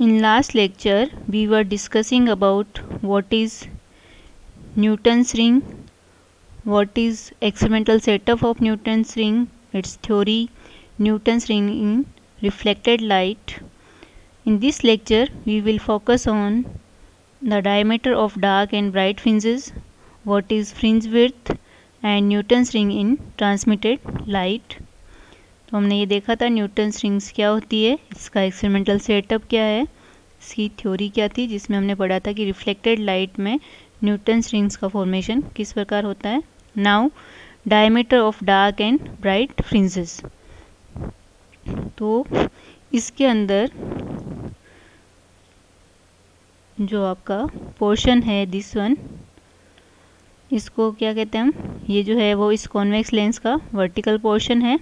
In last lecture, we were discussing about what is Newton's ring, what is experimental setup of Newton's ring, its theory, Newton's ring in reflected light. In this lecture, we will focus on the diameter of dark and bright fringes, what is fringe width and Newton's ring in transmitted light. तो हमने ये देखा था Newton rings क्या होती है, इसका experimental setup क्या है, इसकी थ्योरी क्या थी, जिसमें हमने पढ़ा था कि रिफ्लेक्टेड लाइट में न्यूटन रिंग्स का फॉर्मेशन किस प्रकार होता है। Now, diameter of dark and bright fringes. तो इसके अंदर जो आपका पोर्शन है दिस वन इसको क्या कहते हैं हम, ये जो है वो इस कॉन्वेक्स लेंस का वर्टिकल पोर्शन है।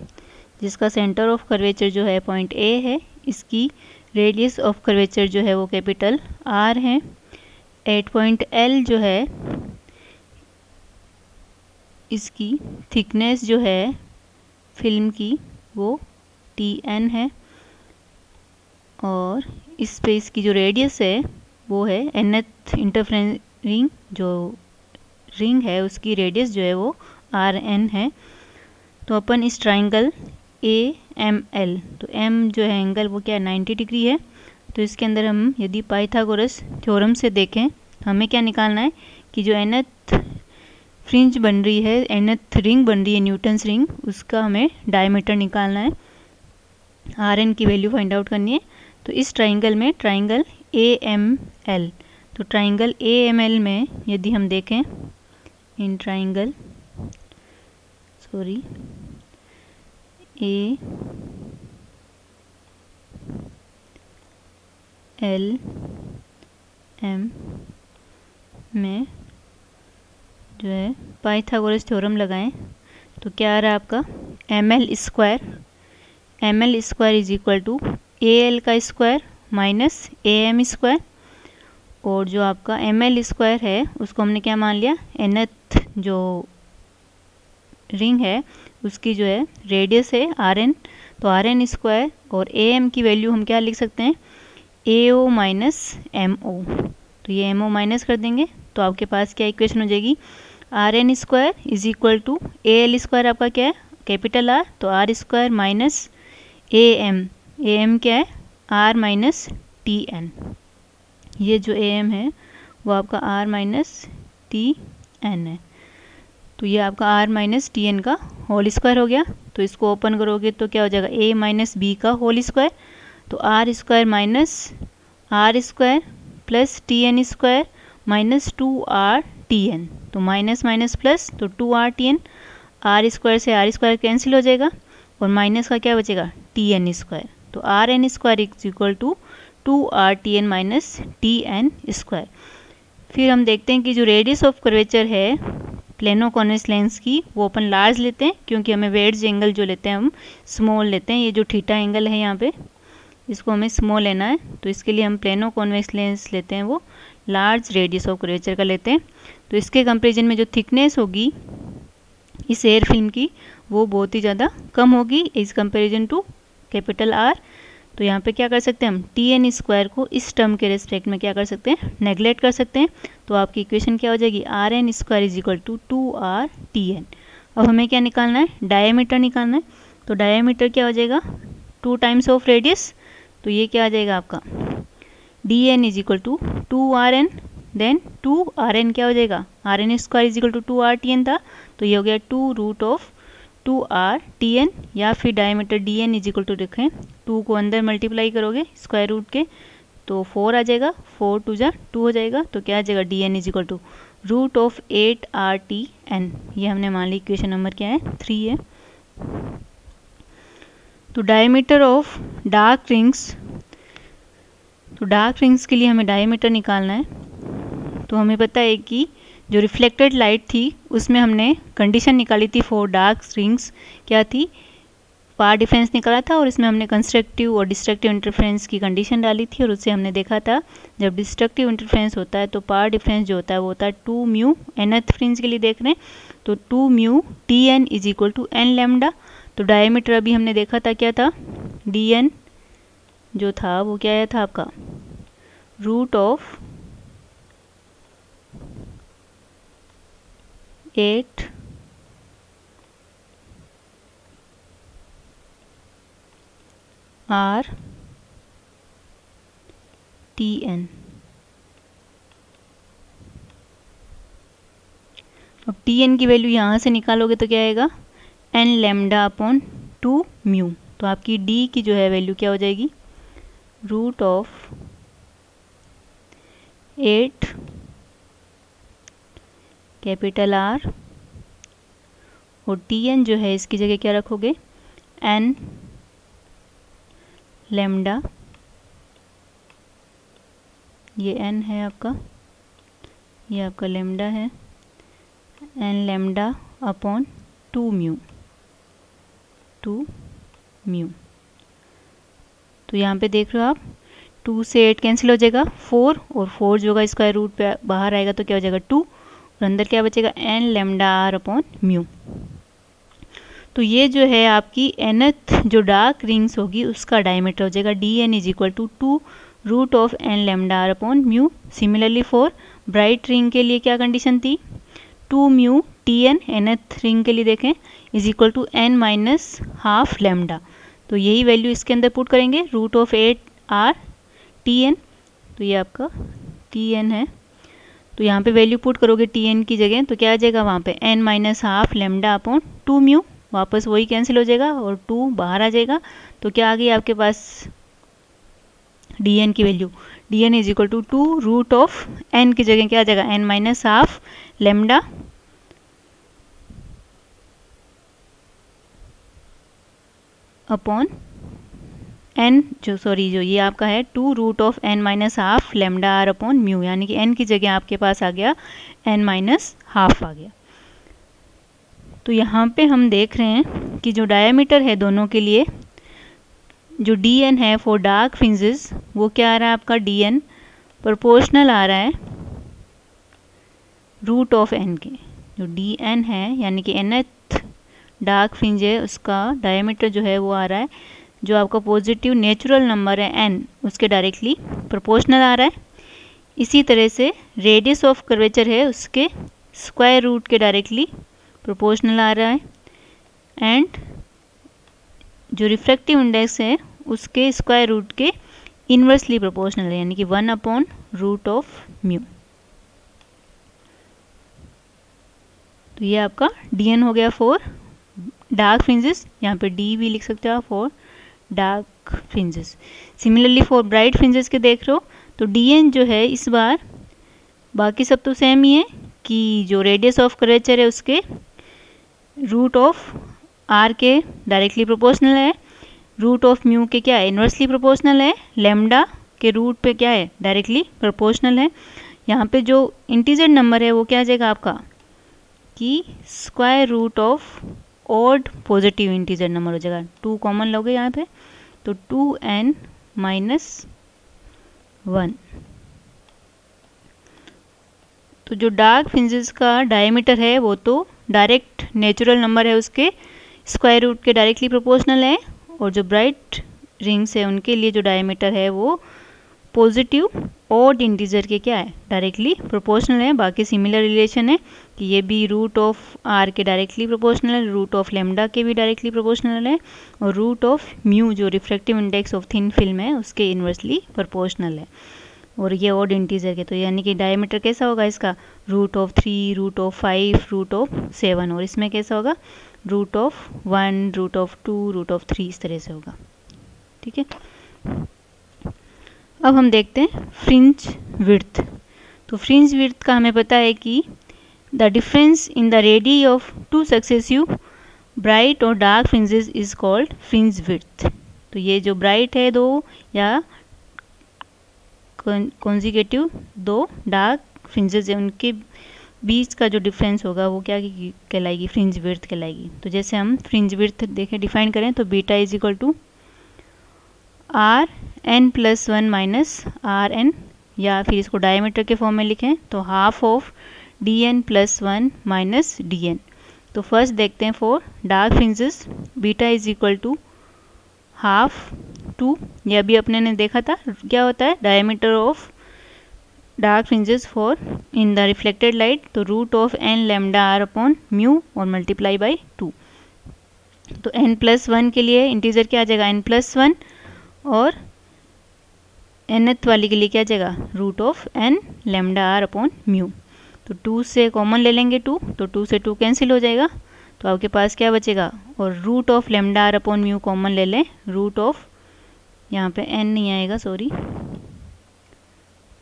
जिसका सेंटर ऑफ़ कर्वेचर जो है पॉइंट ए है, इसकी रेडियस ऑफ़ कर्वेचर जो है वो कैपिटल आर है एट पॉइंट एल जो है, इसकी थिकनेस जो है फ़िल्म की वो टी एन है, और इस पे की जो रेडियस है वो है एन एथ इंटरफ्रेंस जो रिंग है, उसकी रेडियस जो है वो आर एन है। तो अपन इस ट्राइंगल ए एम एल तो एम जो है एंगल वो क्या है? नाइन्टी डिग्री है। तो इसके अंदर हम यदि पाइथागोरस थ्योरम से देखें, हमें क्या निकालना है कि जो एनथ फ्रिंज बन रही है एनथ रिंग बन रही है न्यूटन्स रिंग उसका हमें डायमीटर निकालना है। आर एन की वैल्यू फाइंड आउट करनी है। तो इस ट्राइंगल में ट्राइंगल ए एम एल तो ट्राइंगल ए एम एल में यदि हम देखें इन triangle sorry A, L, M में जो है पाइथागोरस थ्योरम लगाएँ। तो क्या आ रहा है आपका? M L square, M L square is equal to A L का square minus A M square. और जो आपका एम एल स्क्वायर है, उसको हमने क्या मान लिया? एनथ जो रिंग है उसकी जो है रेडियस है आर एन तो आर एन स्क्वायर और ए एम की वैल्यू हम क्या लिख सकते हैं? ए ओ माइनस एम ओ तो ये एम ओ माइनस कर देंगे तो आपके पास क्या इक्वेशन हो जाएगी? R N square is equal to A L square आपका क्या है? कैपिटल आर तो R square minus A M A M क्या है? आर माइनस टी एन ये जो ए एम है, वो आपका आर माइनस टी एन है। तो ये आपका आर माइनस टी एन का होल स्क्वायर हो गया। तो इसको ओपन करोगे तो क्या हो जाएगा? ए माइनस बी का होल स्क्वायर तो R square minus R square plus T N square minus two R T N तो माइनस माइनस प्लस तो two R T N R square से आर स्क्वायर कैंसिल हो जाएगा और minus का क्या बचेगा? टी एन स्क्वायर तो R N square is equal to two R T N minus T N square फिर हम देखते हैं कि जो रेडियस ऑफ़ कर्वेचर है प्लेनो कॉन्वेक्स लेंस की वो अपन लार्ज लेते हैं, क्योंकि हमें वेड्स एंगल जो लेते हैं हम स्मॉल लेते हैं, ये जो ठीठा एंगल है यहाँ पे, इसको हमें स्मॉल लेना है तो इसके लिए हम प्लेनो कॉन्वेक्स लेंस लेते हैं वो लार्ज रेडियस ऑफ़ कर्वेचर का लेते हैं। तो इसके कंपेरिजन में जो थिकनेस होगी इस एयर फ़िल्म की, वो बहुत ही ज़्यादा कम होगी, इस कंपेरिजन टू कैपिटल आर तो यहाँ पे क्या कर सकते हैं हम? टी एन स्क्वायर को इस टर्म के रेस्पेक्ट में क्या कर सकते हैं? नेगलेक्ट कर सकते हैं। तो आपकी इक्वेशन क्या हो जाएगी? R N square is equal to two R T N अब हमें क्या निकालना है? डायमीटर निकालना है। तो डायमीटर क्या हो जाएगा? टू टाइम्स ऑफ़ रेडियस तो ये क्या आ जाएगा आपका? D N is equal to two R N then two R N क्या हो जाएगा? R N square is equal to two R T N था। तो ये हो गया two root of two R T N या फिर diameter D N is equal to रखें। टू को अंदर मल्टीप्लाई करोगे स्क्वायर रूट के तो फोर आ जाएगा फोर टू जा टू हो जाएगा तो क्या आ जाएगा? D N is equal to root of eight R T N ये हमने मान ली इक्वेशन नंबर क्या है? थ्री है। तो डायमीटर ऑफ़ डार्क रिंग्स तो डार्क रिंग्स के लिए हमें डायमीटर निकालना है। तो हमें पता है कि जो रिफ्लेक्टेड लाइट थी, उसमें हमने कंडीशन निकाली थी फॉर डार्क रिंग्स क्या थी? पार डिफरेंस निकाला था और इसमें हमने कंस्ट्रक्टिव और डिस्ट्रक्टिव इंटरफ्रेंस की कंडीशन डाली थी और उससे हमने देखा था, जब डिस्ट्रक्टिव इंटरफ्रेंस होता है तो पार डिफरेंस जो होता है वो होता है टू म्यू एनथ फ्रेंस के लिए देख रहे हैं। तो two mu T N is equal to N lambda तो डायमीटर अभी हमने देखा था क्या था? डी एन जो था वो क्या आया था आपका root of eight R T N अब टी एन की वैल्यू यहाँ से निकालोगे तो क्या आएगा? N lambda upon two mu तो आपकी डी की जो है वैल्यू क्या हो जाएगी? Root of eight capital R और टी एन जो है इसकी जगह क्या रखोगे? N lambda. ये एन है आपका। ये आपका लेमडा है। N lambda upon two mu. Two mu. तो यहाँ पे देख रहे हो आप, टू से एट कैंसिल हो जाएगा, फोर और फोर जो होगा स्क्वायर रूट पे बाहर आएगा तो क्या हो जाएगा? टू। और अंदर क्या बचेगा? N lambda R upon mu तो ये जो है आपकी एनथ जो डार्क रिंग्स होगी, उसका डायमीटर हो जाएगा D N is equal to two root of N lambda R upon mu similarly for bright ring के लिए क्या कंडीशन थी? Two mu T N nth ring के लिए देखें is equal to N minus half lambda तो यही value इसके अंदर पुट करेंगे root of eight R T N तो ये आपका टी एन है। तो यहाँ पे वैल्यू पुट करोगे टी एन की जगह तो क्या आ जाएगा वहाँ पे? N minus half lambda upon two mu वापस वही कैंसिल हो जाएगा और टू बाहर आ जाएगा। तो क्या आ गई आपके पास? डी एन की value D N is equal to two root of N की जगह क्या आ जाएगा? N minus half lambda upon N जो सॉरी जो ये आपका है two root of N minus half lambda R upon mu यानी कि एन की जगह आपके पास आ गया एन माइनस हाफ़ आ गया। तो यहाँ पे हम देख रहे हैं कि जो डायमीटर है दोनों के लिए, जो डी एन है फॉर डार्क फिंजेस वो क्या आ रहा है आपका डी एन प्रोपोर्शनल आ रहा है रूट ऑफ़ एन के। जो डी एन है, यानी कि एन एथ डार्क फिंज है, उसका डायमीटर जो है वो आ रहा है जो आपका पॉजिटिव नेचुरल नंबर है एन उसके डायरेक्टली प्रोपोर्शनल आ रहा है। इसी तरह से रेडियस ऑफ़ कर्वेचर है, उसके स्क्वायर रूट के डायरेक्टली प्रोपोर्शनल आ रहा है। एंड जो रिफ्रैक्टिव इंडेक्स है, उसके स्क्वायर रूट के इन्वर्सली प्रोपोर्शनल है, यानी कि one upon root of mu तो ये आपका डी एन हो गया फोर डार्क फ्रिंजेस यहाँ पे डी भी लिख सकते हो आप for dark fringes similarly for bright fringes के देख रहे हो तो डी एन जो है इस बार, बाकी सब तो सेम ही है, कि जो रेडियस ऑफ़ करेचर है उसके रूट ऑफ़ आर के डायरेक्टली प्रोपोर्शनल है रूट ऑफ़ म्यू के क्या है इन्वर्सली प्रोपोर्शनल है लेमडा के रूट पे क्या है डायरेक्टली प्रोपोर्शनल है। यहाँ पे जो इंटीजर नंबर है, वो क्या आ जाएगा आपका, कि square root of odd positive integer number हो जाएगा। टू कॉमन लोगे यहाँ पे तो टू एन माइनस वन तो जो डार्क फिंजेस का डायमीटर है, वो तो डायरेक्ट नेचुरल नंबर है उसके। स्क्वायर रूट के डायरेक्टली प्रोपोर्शनल है, और जो ब्राइट रिंग्स है, उनके लिए जो डायमीटर है, वो पॉजिटिव ऑड इंटीजर के क्या है? डायरेक्टली प्रोपोर्शनल है। बाकी सिमिलर रिलेशन है कि ये भी रूट ऑफ़ आर के डायरेक्टली प्रोपोर्शनल है रूट ऑफ़ लेमडा के भी डायरेक्टली प्रोपोर्शनल है और रूट ऑफ़ म्यू जो reflective index of thin film है, उसके इन्वर्सली प्रोपोर्शनल है। और ये ऑड इंटीजर के तो यानी कि डायमीटर कैसा होगा इसका? Root of three root of five root of seven और इसमें कैसा होगा? Root of one root of two root of three इस तरह से होगा। ठीक है? अब हम देखते हैं फ्रिंज विर्थ तो फ्रिंज विर्थ का हमें पता है कि the difference in the radii of two successive bright और dark fringes is called fringe width तो ये जो ब्राइट है दो या कॉन्जिकेटिव दो डार्क फ्रिंजेस है, उनके बीच का जो डिफरेंस होगा वो क्या कहलाएगी फ्रिंज विर्थ कहलाएगी. तो जैसे हम फ्रिंज विर्थ देखें डिफाइन करें तो beta is equal to R N plus one minus R N या फिर इसको डायमीटर के फॉर्म में लिखें तो half of D N plus one minus D N तो फ़र्स्ट देखते हैं for dark fringes beta is equal to half two ये अभी अपने ने देखा था, क्या होता है? Diameter of dark fringes for in the reflected light तो root of N lambda R upon mu और मल्टीप्लाई बाई टू तो एन प्लस वन के लिए इंटीजर क्या आ जाएगा? एन प्लस वन और एनथ वाली के लिए क्या जाएगा? Root of N lambda R upon mu तो टू से कॉमन ले लेंगे टू तो टू से टू कैंसिल हो जाएगा। तो आपके पास क्या बचेगा? और root of lambda R upon mu common ले लें। रूट ऑफ़ यहाँ पे एन नहीं आएगा सॉरी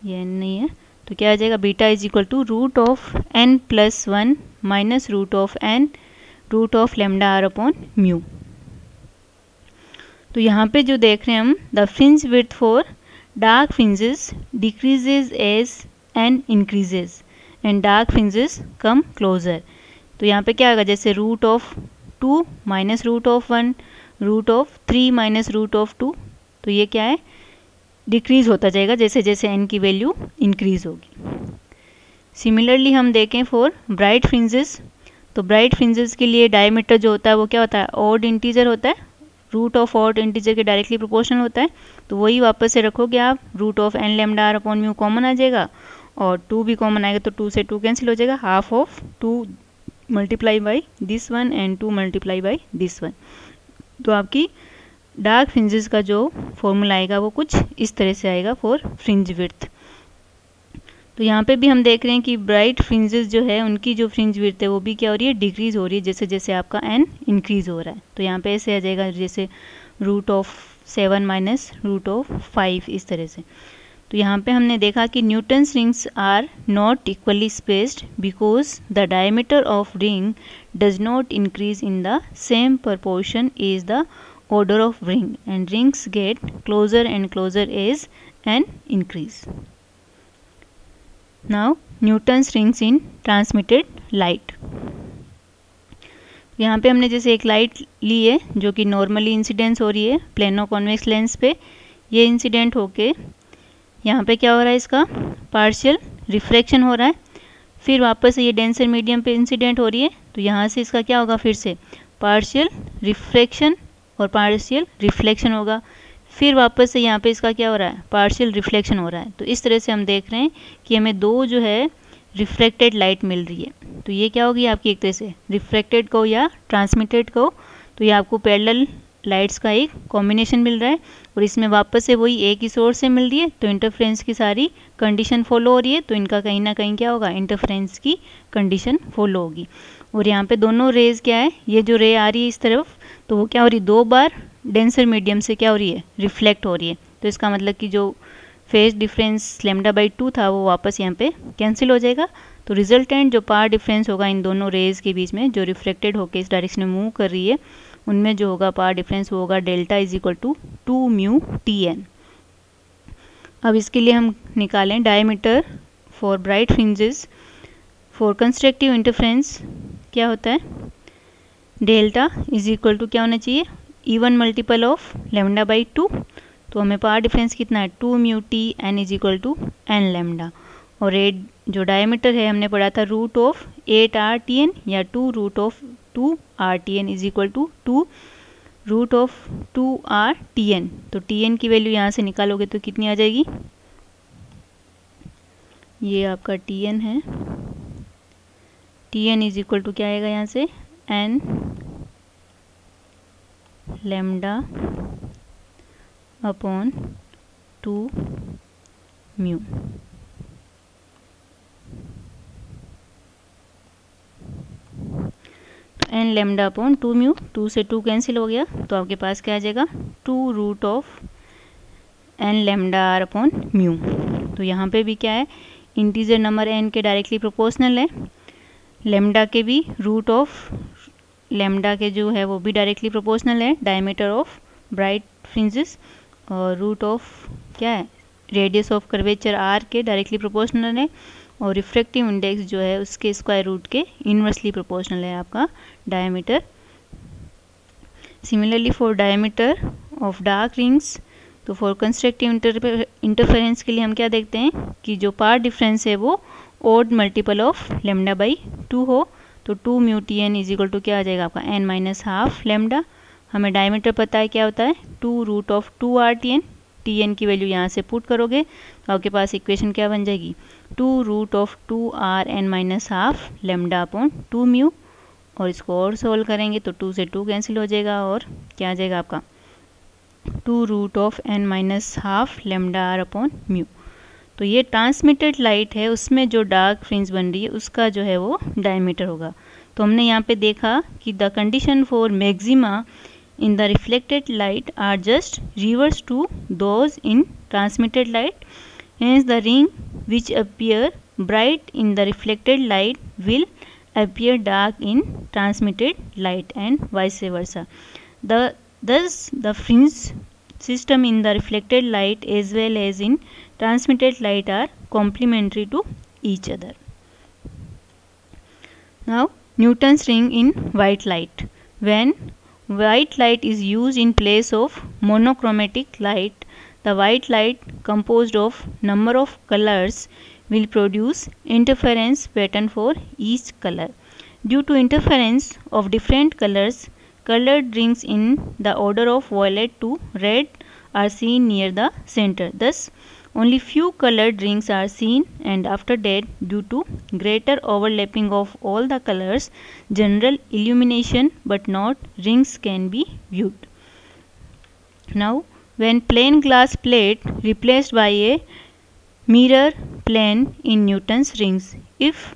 ये एन नहीं है। तो क्या आ जाएगा? Beta is equal to root of N plus one minus root of N root of lambda R upon mu तो यहाँ पे जो देख रहे हैं हम the fringe width for dark fringes decreases as N increases and dark fringes come closer तो यहाँ पे क्या आएगा? जैसे root of two minus root of one root of three minus root of two तो ये क्या है? डिक्रीज होता जाएगा, जैसे जैसे एन की वैल्यू इंक्रीज होगी। सिमिलरली हम देखें फॉर ब्राइट फ्रिंजेस तो ब्राइट फ्रिंजेस के लिए डायमीटर जो होता है, वो क्या होता है? ऑड इंटीजर होता है। रूट ऑफ़ ऑड इंटीजर के डायरेक्टली प्रोपोर्शनल होता है तो वही वापस से रखोगे आप root of N lambda R upon mu common आ जाएगा, और टू भी कॉमन आएगा तो टू से टू कैंसिल हो जाएगा half of two multiply by this one and two multiply by this one तो आपकी डार्क फ्रिंजेस का जो फॉर्मूला आएगा, वो कुछ इस तरह से आएगा फॉर फ्रिंज विर्थ तो यहाँ पे भी हम देख रहे हैं कि ब्राइट फ्रिंजेस जो है, उनकी जो फ्रिंज विर्थ है, वो भी क्या हो रही है? डिक्रीज हो रही है, जैसे जैसे आपका एन इंक्रीज हो रहा है। तो यहाँ पे ऐसे आ जाएगा, जैसे root of seven minus root of five इस तरह से। तो यहाँ पे हमने देखा कि Newton's rings are not equally spaced because the diameter of ring does not increase in the same proportion is the order of ring, and rings get closer and closer as an increase. Now, Newton's rings in transmitted light. यहाँ पे हमने जैसे एक light ली है, जो कि normally incidence हो रही है प्लेनो कॉन्वेक्स लेंस पे, ये इंसिडेंट होके, यहाँ पे क्या हो रहा है इसका? पार्शियल रिफ्रैक्शन हो रहा है। फिर वापस से ये डेंसर मीडियम पे इंसिडेंट हो रही है तो यहाँ से इसका क्या होगा फिर से? पार्शियल रिफ्रैक्शन और पार्शियल रिफ्लेक्शन होगा। फिर वापस से यहाँ पे इसका क्या हो रहा है? पार्शियल रिफ्लेक्शन हो रहा है। तो इस तरह से हम देख रहे हैं कि हमें दो जो है रिफ्लेक्टेड लाइट मिल रही है। तो ये क्या होगी आपकी एक तरह से? रिफ्लेक्टेड को या ट्रांसमिटेड को? तो ये आपको पैरेलल लाइट्स का एक कॉम्बिनेशन मिल रहा है और इसमें वापस से वही एक ही सोर्स से मिल रही है। तो इंटरफ्रेंस की सारी कंडीशन फॉलो हो रही है। तो इनका कहीं ना कहीं क्या होगा? इंटरफ्रेंस की कंडीशन फॉलो होगी। और यहाँ पे दोनों रेज क्या है? ये जो रे आ रही है इस तरफ़ तो वो क्या हो रही? दो बार डेंसर मीडियम से क्या हो रही है? रिफ्लेक्ट हो रही है। तो इसका मतलब कि जो phase difference lambda by two था, वो वापस यहाँ पे कैंसिल हो जाएगा। तो रिजल्टेंट जो पार डिफरेंस होगा इन दोनों रेज के बीच में, जो रिफ्लेक्टेड होकर इस डायरेक्शन में मूव कर रही है, उनमें जो होगा पार डिफरेंस वो होगा delta is equal to two mu T N अब इसके लिए हम निकालें diameter for bright fringes for constructive interference क्या होता है? डेल्टा इज़ इक्वल टू क्या होना चाहिए? Even multiple of lambda by two तो हमें पावर डिफरेंस कितना है? Two mu T N is equal to N lambda और एट जो डायमीटर है, हमने पढ़ा था root of eight R T N या two root of two R T N is equal to two root of two R T N तो T N की value यहाँ से निकालोगे तो कितनी आ जाएगी? ये आपका टी एन है। T N is equal to क्या आएगा यहाँ से? N lambda upon two mu. N lambda upon two mu, two से टू कैंसिल हो गया तो आपके पास क्या आ जाएगा? Two root of N lambda R upon mu. तो यहाँ पे भी क्या है? इंटीजर नंबर एन के डायरेक्टली प्रोपोर्शनल है, लेमडा के भी रूट ऑफ़ लेमडा के जो है, वो भी डायरेक्टली प्रोपोर्शनल है डायमीटर ऑफ़ ब्राइट फ्रिंजेस और रूट ऑफ़ क्या है रेडियस ऑफ़ कर्वेचर आर के डायरेक्टली प्रोपोर्शनल है और रिफ्रेक्टिव इंडेक्स जो है, उसके स्क्वायर रूट के इनवर्सली प्रोपोर्शनल है आपका diameter similarly for diameter of dark rings तो फॉर कंस्ट्रक्टिव इंटरफेरेंस के लिए हम क्या देखते हैं कि जो पार डिफरेंस है, वो odd multiple of lambda by two हो. तो two mu T N is equal to क्या आ जाएगा आपका? N minus half lambda. हमें डायमीटर पता है क्या होता है? Two root of two R T N. T N की वैल्यू यहाँ से पुट करोगे तो आपके पास इक्वेशन क्या बन जाएगी? Two root of two R N minus half lambda upon two mu. और इसको और सोल्व करेंगे तो टू से टू कैंसिल हो जाएगा। और क्या आ जाएगा आपका? Two root of N minus half lambda R upon mu. तो ये ट्रांसमिटेड लाइट है, उसमें जो डार्क फ्रिंज बन रही है, उसका जो है वो डायमीटर होगा। तो हमने यहाँ पे देखा कि the condition for maxima in the reflected light are just reverse to those in transmitted light is the ring which appear bright in the reflected light will appear dark in transmitted light and vice versa thus the fringe system in the reflected light as well as in transmitted light are complementary to each other now Newton's ring in white light. When white light is used in place of monochromatic light, the white light composed of number of colors will produce interference pattern for each color. Due to interference of different colors, colored rings in the order of violet to red are seen near the center. Thus, only few colored rings are seen and after that due to greater overlapping of all the colors general illumination but not rings can be viewed. Now when plain glass plate replaced by a mirror plane in Newton's rings. If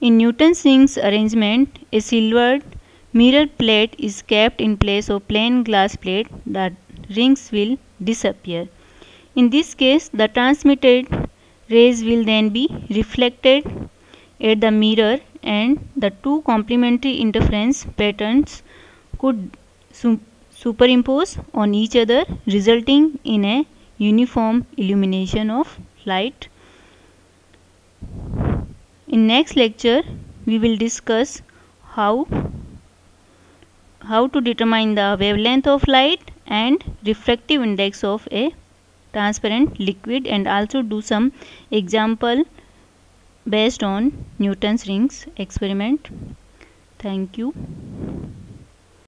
in Newton's rings arrangement a silvered mirror plate is kept in place of plain glass plate the rings will disappear. In this case, the transmitted rays will then be reflected at the mirror and the two complementary interference patterns could su superimpose on each other resulting in a uniform illumination of light. In next lecture, we will discuss how how to determine the wavelength of light and refractive index of a transparent liquid and also do some example based on Newton's rings experiment. Thank you.